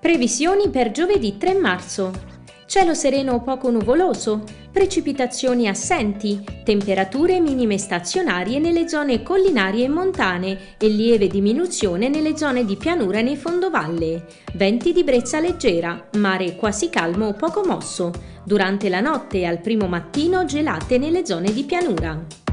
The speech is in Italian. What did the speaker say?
Previsioni per giovedì 3 marzo. Cielo sereno o poco nuvoloso, precipitazioni assenti, temperature minime stazionarie nelle zone collinari e montane e lieve diminuzione nelle zone di pianura e nei fondovalle. Venti di brezza leggera, mare quasi calmo o poco mosso. Durante la notte e al primo mattino gelate nelle zone di pianura.